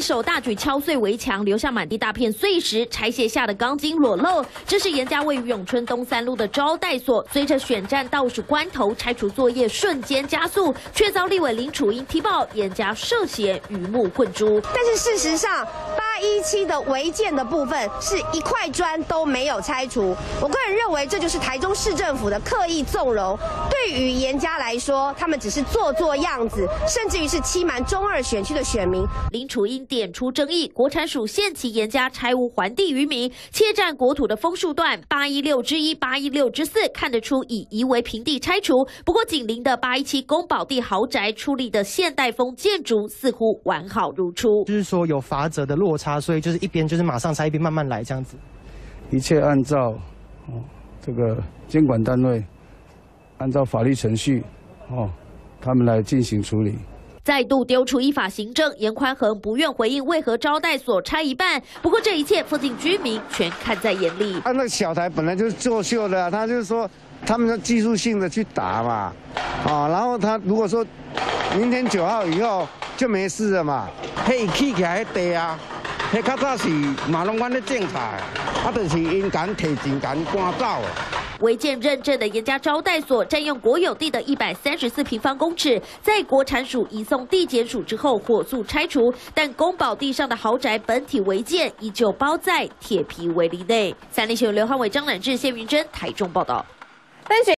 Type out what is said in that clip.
手大举敲碎围墙，留下满地大片碎石，拆卸下的钢筋裸露。这是严家位于永春东三路的招待所，随着选战倒数关头，拆除作业瞬间加速，却遭立委林楚英踢爆严家涉嫌鱼目混珠。但是事实上，八一七的违建的部分是一块砖都没有拆除。我个人认为，这就是台中市政府的刻意纵容。对于严家来说，他们只是做做样子，甚至于是欺瞒中二选区的选民。林楚英点出争议，国产署限期严加拆屋还地于民，切占国土的枫树段八一六之一、八一六之四，看得出以夷为平地拆除。不过紧邻的八一七宫保地豪宅出力的现代风建筑似乎完好如初，就是说有法则的落差，所以就是一边就是马上拆，一边慢慢来这样子。一切按照哦这个监管单位按照法律程序哦他们来进行处理。再度丢出依法行政，严宽恒不愿回应为何招待所拆一半。不过这一切附近居民全看在眼里。他那小台本来就是作秀的，他就是说他们要技术性的去打嘛，啊，然后他如果说明天九号以后就没事了嘛，嘿起起来地啊，迄较早是马龙湾的政策，啊，就是因敢提前敢赶走。违建认证的严家招待所占用国有地的一百三十四平方公尺，在国产署移送地检署之后火速拆除，但公保地上的豪宅本体违建依旧包在铁皮围篱内。三立新闻刘汉伟、张乃志、谢云珍台中报道。